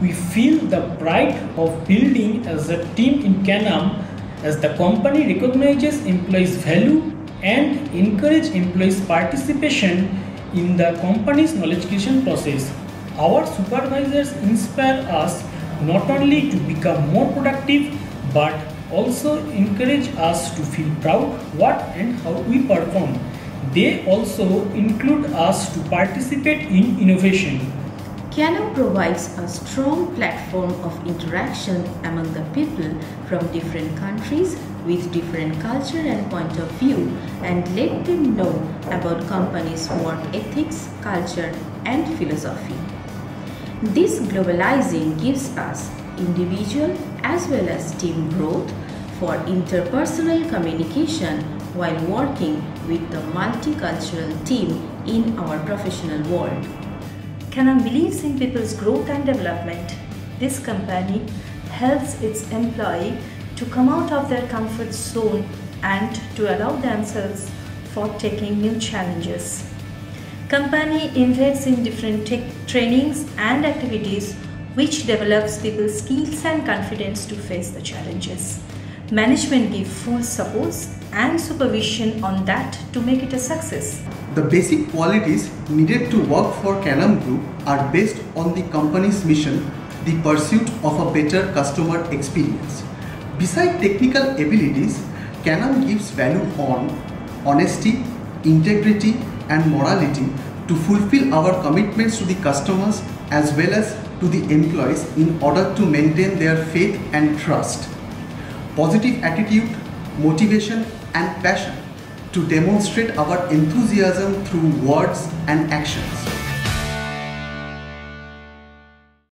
we feel the pride of building as a team in Canam as the company recognizes employees' value and encourage employees' participation in the company's knowledge creation process. Our supervisors inspire us not only to become more productive but also encourage us to feel proud what and how we perform. They also include us to participate in innovation. Canam provides a strong platform of interaction among the people from different countries with different culture and point of view and let them know about company's work ethics, culture and philosophy. This globalizing gives us individual as well as team growth for interpersonal communication while working with the multicultural team in our professional world. Canam believes in people's growth and development. This company helps its employee to come out of their comfort zone and to allow themselves for taking new challenges. Company invests in different trainings and activities which develops people's skills and confidence to face the challenges. Management give full support and supervision on that to make it a success. The basic qualities needed to work for Canam Group are based on the company's mission, the pursuit of a better customer experience. Beside technical abilities, Canam gives value on honesty, integrity and morality to fulfill our commitments to the customers as well as to the employees in order to maintain their faith and trust positive attitude, motivation and passion to demonstrate our enthusiasm through words and actions.